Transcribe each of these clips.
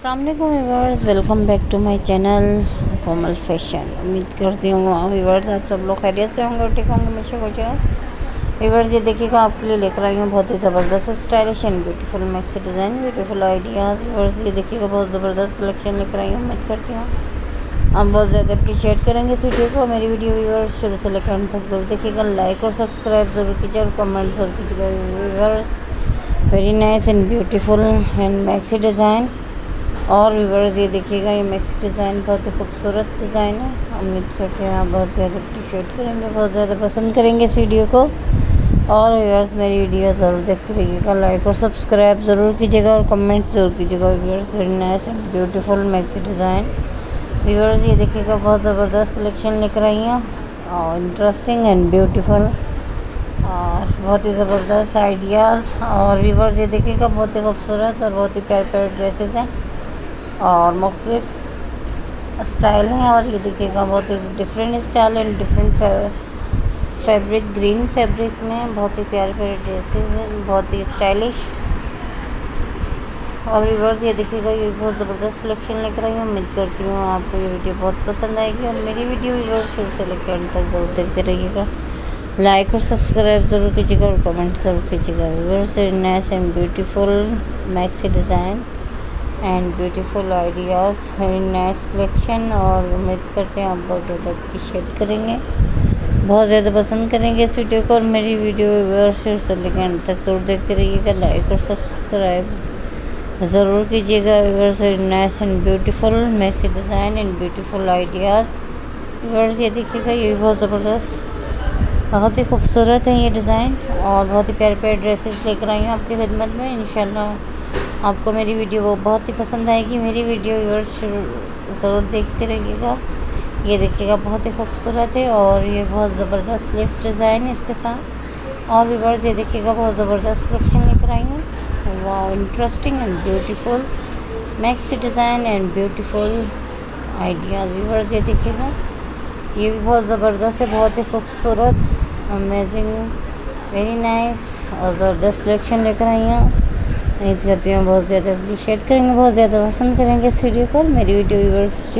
Allam welcome back to my channel Komal fashion उम्मीद करती हूँ व्यूवर्स आप सब लोग खैरियत से होंगे ठीक होंगे हमेशा कुछ व्यूवर्स ये देखिएगा, आपके लिए लेकर आई हूँ बहुत ही ज़बरदस्त stylish and beautiful maxi design beautiful ideas viewers ये देखिएगा, बहुत ज़बरदस्त कलेक्शन लेकर आई हूँ, उम्मीद करती हूँ। आप बहुत ज़्यादा अप्रिशिएट करेंगे इस वीडियो को। मेरी वीडियो व्यूवर्स शुरू से लेकर अंत तक ज़रूर देखिएगा। लाइक और सब्सक्राइब ज़रूर कीजिए और कमेंट ज़रूर कीजिएगा viewers very nice and beautiful and maxi design और व्यूवर्स ये देखिएगा, ये मिक्स डिज़ाइन बहुत ही खूबसूरत डिज़ाइन है। उम्मीद करते हैं आप बहुत ज़्यादा अप्रिशिएट करेंगे, बहुत ज़्यादा पसंद करेंगे इस वीडियो को। और व्यूवर्स मेरी वीडियो ज़रूर देखते रहिएगा लाइक और सब्सक्राइब ज़रूर कीजिएगा और कमेंट ज़रूर कीजिएगा। Viewers very nice and beautiful maxi design viewers ये देखिएगा, बहुत ज़बरदस्त कलेक्शन लेकर आई हैं। और इंटरेस्टिंग एंड ब्यूटीफुल और बहुत ही ज़बरदस्त आइडियाज़ और व्यूवर्स ये देखिएगा, बहुत ही खूबसूरत और बहुत ही प्यारे प्यारे ड्रेसेस हैं। और मुख्तलिफ़ स्टाइल हैं और ये देखिएगा बहुत ही different style and different fabric green fabric में बहुत ही प्यारे प्यारे ड्रेसेस हैं, बहुत ही स्टाइलिश और व्यूवर्स ये देखिएगा, ये बहुत ज़बरदस्त कलेक्शन लेकर आई हूँ। उम्मीद करती हूँ आपको ये वीडियो बहुत पसंद आएगी और मेरी वीडियो व्यूवर्स शुरू से लेकर अंत तक ज़रूर देखते रहिएगा। लाइक और सब्सक्राइब ज़रूर कीजिएगा और कमेंट ज़रूर कीजिएगा। Viewers nice and beautiful maxi design and beautiful ideas very nice collection और उम्मीद करते हैं आप बहुत ज़्यादा अप्रिशिएट करेंगे। बहुत ज़्यादा पसंद करेंगे इस वीडियो को और मेरी वीडियो से लेकर अंत तक ज़रूर देखते रहिएगा लाइक और सब्सक्राइब ज़रूर कीजिएगा nice and beautiful maxi design and beautiful ideas viewers ये देखिएगा, ये भी बहुत ज़बरदस्त, बहुत ही खूबसूरत है ये डिज़ाइन और बहुत ही प्यारे प्यारे ड्रेसेस लेकर आई हूँ आपकी खिदमत में, इंशाल्लाह। आपको मेरी वीडियो बहुत ही पसंद आएगी। मेरी वीडियो ज़रूर देखते रहिएगा। ये देखिएगा, बहुत ही खूबसूरत है और ये बहुत ज़बरदस्त स्लीव्स डिज़ाइन है इसके साथ। और व्यूवर्स ये देखिएगा, बहुत ज़बरदस्त कलेक्शन लेकर आई हूँ। वाह interesting and beautiful maxi design and beautiful idea viewers ये देखिएगा। ये भी बहुत ज़बरदस्त है, बहुत ही खूबसूरत अमेजिंग वेरी नाइस और ज़बरदस्त कलेक्शन लेकर आई हूँ। उम्मीद करती हूँ बहुत ज़्यादा अप्रिशिएट करेंगे, बहुत ज़्यादा पसंद करेंगे इस वीडियो को मेरी वीडियो व्यूवर्स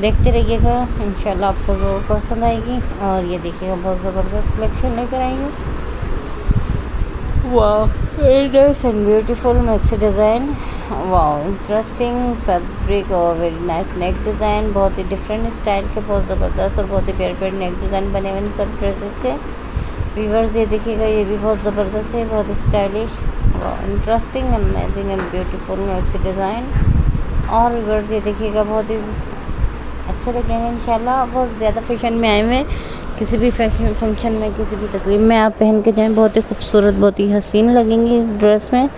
देखते रहिएगा। इंशाल्लाह आपको ज़रूर पसंद आएगी और ये देखिएगा, बहुत ज़बरदस्त कलेक्शन लेकर आई हूँ। वाह very nice and beautiful mix design वाह इंटरेस्टिंग फैब्रिक और वेरी नाइस नेक डिज़ाइन बहुत ही डिफरेंट स्टाइल के, बहुत ज़बरदस्त और बहुत ही प्यारे प्यारे नेक डिज़ाइन बने हुए इन सब ड्रेसेस के। वीवर्स ये देखिएगा, ये भी बहुत ज़बरदस्त है, बहुत stylish interesting amazing and beautiful maxi design और व्यूवर्स ये देखिएगा, बहुत ही अच्छा लगेंगे इंशाल्लाह। बहुत ज़्यादा फ़ैशन में आए हुए किसी भी फ़ैशन फ़ंक्शन में, किसी भी तकरीब में आप पहन के जाएँ, बहुत ही खूबसूरत, बहुत ही हसीन लगेंगे इस ड्रेस में।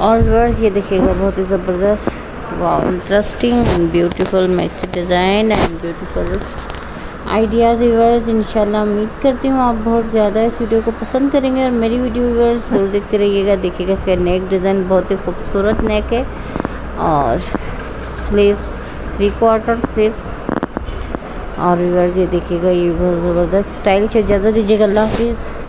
और व्यूवर्स ये देखिएगा, बहुत ही ज़बरदस्त वाह interesting and beautiful maxi design and beautiful ideas viewers इंशाल्लाह उम्मीद करती हूँ आप बहुत ज़्यादा इस वीडियो को पसंद करेंगे और मेरी वीडियो व्यूवर्स ज़रूर देखते रहिएगा। देखिएगा, इसका नेक डिज़ाइन बहुत ही खूबसूरत नेक है और स्लीव्स थ्री क्वार्टर स्लीव्स और व्यूवर्स ये देखिएगा, ये बहुत ज़बरदस्त स्टाइल से ज़्यादा दीजिएगा, अल्लाह हाफिज़।